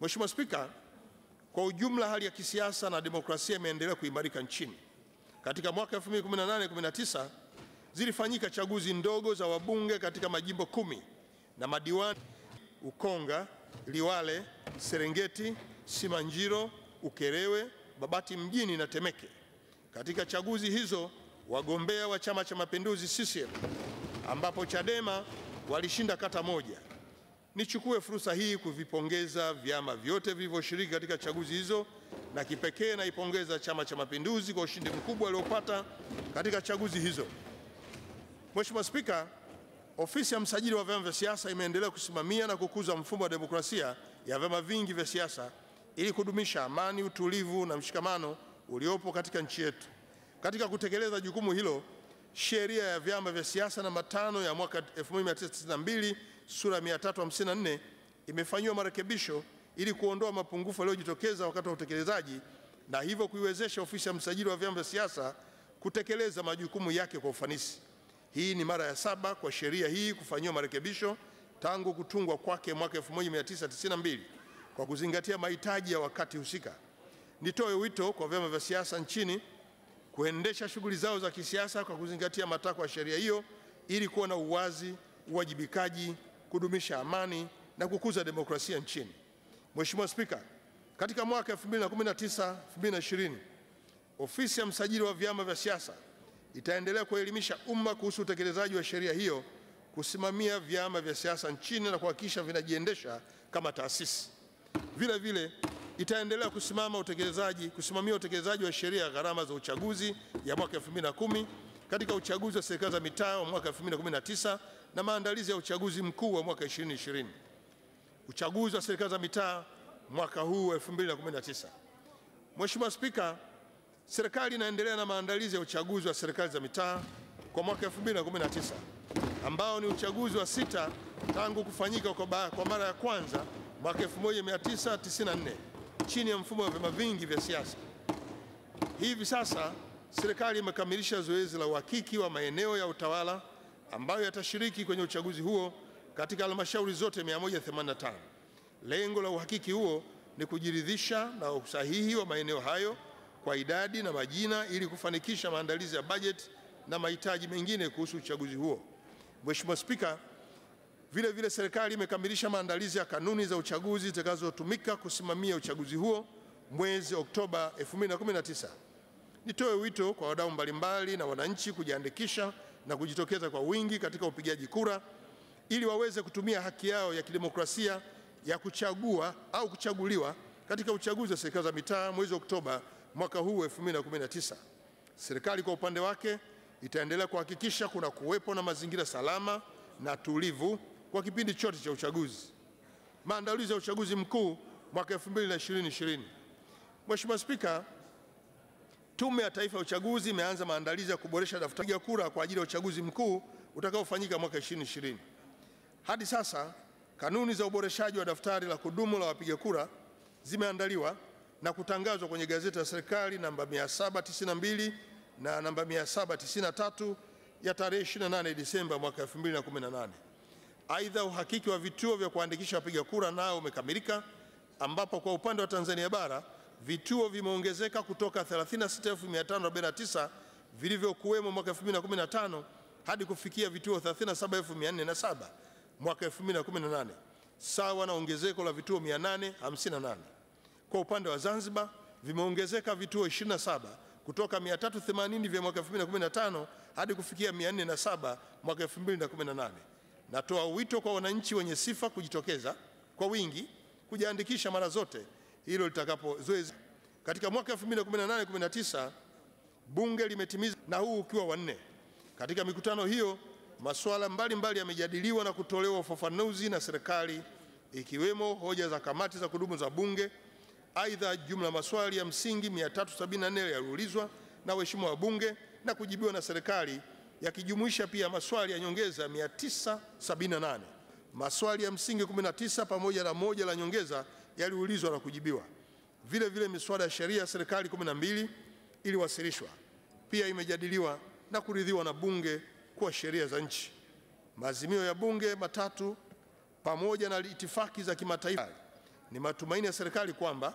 Mheshimiwa Spika, kwa ujumla hali ya kisiasa na demokrasia imeendelea kuimarika nchini. Katika mwaka 2018-19 zilifanyika chaguzi ndogo za wabunge katika majimbo kumi na madiwani Ukonga, Liwale, Serengeti, Simanjiro, Ukerewe, Babati mjini na Temeke. Katika chaguzi hizo wagombea wa Chama cha Mapinduzi CCM ambapo Chadema walishinda kata moja. Nichukue fursa hii kuvipongeza vyama vyote vilivyoshiriki katika chaguzi hizo na kipekee naipongeza Chama cha Mapinduzi kwa ushindi mkubwa aliopata katika chaguzi hizo. Mheshimiwa Spika, ofisi ya msajili wa vyama vya siasa imeendelea kusimamia na kukuza mfumo wa demokrasia ya vyama vingi vya siasa ili kudumisha amani, utulivu na mshikamano uliopo katika nchi yetu. Katika kutekeleza jukumu hilo, sheria ya vyama vya siasa namba tano ya mwaka 1992 sura 354 imefanyiwa marekebisho ili kuondoa mapungufu yaliyojitokeza wakati wa utekelezaji na hivyo kuiwezesha ofisi ya msajili wa vyama vya siasa kutekeleza majukumu yake kwa ufanisi. Hii ni mara ya saba kwa sheria hii kufanyiwa marekebisho tangu kutungwa kwake mwaka 1992 kwa kuzingatia mahitaji ya wakati husika. Nitoe wito kwa vyama vya siasa nchini kuendesha shughuli zao za kisiasa kwa kuzingatia matakwa ya sheria hiyo ili kuwa na uwazi, uwajibikaji, kudumisha amani na kukuza demokrasia nchini. Mheshimiwa Spika, katika mwaka 2019-2020 ofisi ya msajili wa vyama vya siasa itaendelea kuelimisha umma kuhusu utekelezaji wa sheria hiyo, kusimamia vyama vya siasa nchini na kuhakikisha vinajiendesha kama taasisi. Vile vile itaendelea kusimama utekelezaji, kusimamia utekelezaji wa sheria ya gharama za uchaguzi ya mwaka 2010 katika uchaguzi wa serikali za mitaa wa mwaka 2019 na maandalizi ya uchaguzi mkuu wa mwaka 2020. Uchaguzi wa serikali za mitaa mwaka huu 2019. Mheshimiwa Spika, serikali inaendelea na maandalizi ya uchaguzi wa serikali za mitaa kwa mwaka 2019 ambao ni uchaguzi wa sita tangu kufanyika kwa, kwa mara ya kwanza mwaka 1994 chini ya mfumo wa vyama vingi vya siasa. Hivi sasa serikali imekamilisha zoezi la uhakiki wa maeneo ya utawala ambayo yatashiriki kwenye uchaguzi huo katika halmashauri zote 185. Lengo la uhakiki huo ni kujiridhisha na usahihi wa maeneo hayo kwa idadi na majina ili kufanikisha maandalizi ya bajeti na mahitaji mengine kuhusu uchaguzi huo. Mheshimiwa Spika, vile vile serikali imekamilisha maandalizi ya kanuni za uchaguzi zitakazotumika kusimamia uchaguzi huo mwezi Oktoba 2019. Nitoe wito kwa wadau mbalimbali na wananchi kujiandikisha na kujitokeza kwa wingi katika upigaji kura ili waweze kutumia haki yao ya kidemokrasia ya kuchagua au kuchaguliwa katika uchaguzi wa serikali za mitaa mwezi Oktoba mwaka huu 2019. Serikali kwa upande wake itaendelea kuhakikisha kuna kuwepo na mazingira salama na tulivu kwa kipindi chote cha uchaguzi. Maandalizi ya uchaguzi mkuu mwaka 2020. Mheshimiwa Spika, Tume ya Taifa ya Uchaguzi imeanza maandalizi ya kuboresha daftari ya kura kwa ajili ya uchaguzi mkuu utakaofanyika mwaka 2020. Hadi sasa kanuni za uboreshaji wa daftari la kudumu la wapiga kura zimeandaliwa na kutangazwa kwenye gazeti la serikali namba 792 na namba 793 ya tarehe 28 Disemba mwaka 2018. Aidha, uhakiki wa vituo vya kuandikisha wapiga kura nao umekamilika, ambapo kwa upande wa Tanzania bara vituo vimeongezeka kutoka 36549 vilivyokuwemo mwaka 2015 hadi kufikia vituo 37407 mwaka 2018 sawa na ongezeko la vituo 858. Kwa upande wa Zanzibar vimeongezeka vituo 27 kutoka 380 vya mwaka 2015 hadi kufikia 407 mwaka 2018. Natoa wito kwa wananchi wenye sifa kujitokeza kwa wingi kujiandikisha mara zote hilo litakapo zoezi. Katika mwaka 2018-19 bunge limetimiza na huu ukiwa wanne. Katika mikutano hiyo masuala mbalimbali yamejadiliwa na kutolewa ufafanuzi na serikali ikiwemo hoja za kamati za kudumu za bunge. Aidha, jumla maswali ya msingi 374 yaliulizwa na waheshimiwa wabunge na kujibiwa na serikali yakijumuisha pia maswali ya nyongeza 978. Maswali ya msingi 19 pamoja na moja la nyongeza yaliulizwa na kujibiwa. Vile vile miswada ya sheria ya serikali 12 iliwasilishwa, pia imejadiliwa na kuridhiwa na bunge kuwa sheria za nchi. Maazimio ya bunge matatu pamoja na itifaki za kimataifa Ni matumaini ya serikali kwamba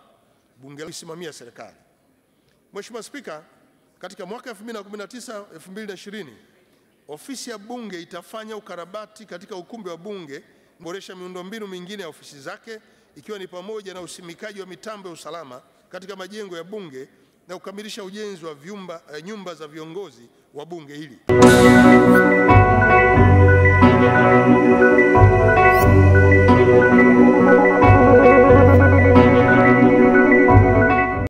bunge lisimamia serikali. Mheshimiwa Spika, katika mwaka 2019 2020 ofisi ya bunge itafanya ukarabati katika ukumbi wa bunge, kuboresha miundombinu mingine ya ofisi zake ikiwa ni pamoja na usimikaji wa mitambo ya usalama katika majengo ya bunge na kukamilisha ujenzi wa vyumba, eh, nyumba za viongozi wa bunge hili.